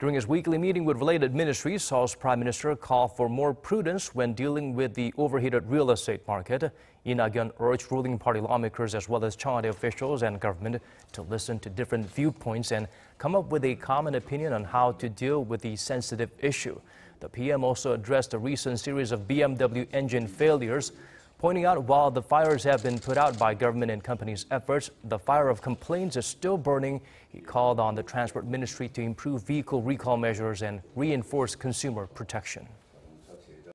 During his weekly meeting with related ministries, Seoul's Prime Minister called for more prudence when dealing with the overheated real estate market. Lee Nak-yeon urged ruling party lawmakers as well as Cheongwadae officials and government to listen to different viewpoints and come up with a common opinion on how to deal with the sensitive issue. The PM also addressed a recent series of BMW engine failures pointing out while the fires have been put out by government and companies' efforts, the fire of complaints is still burning. He called on the Transport Ministry to improve vehicle recall measures and reinforce consumer protection.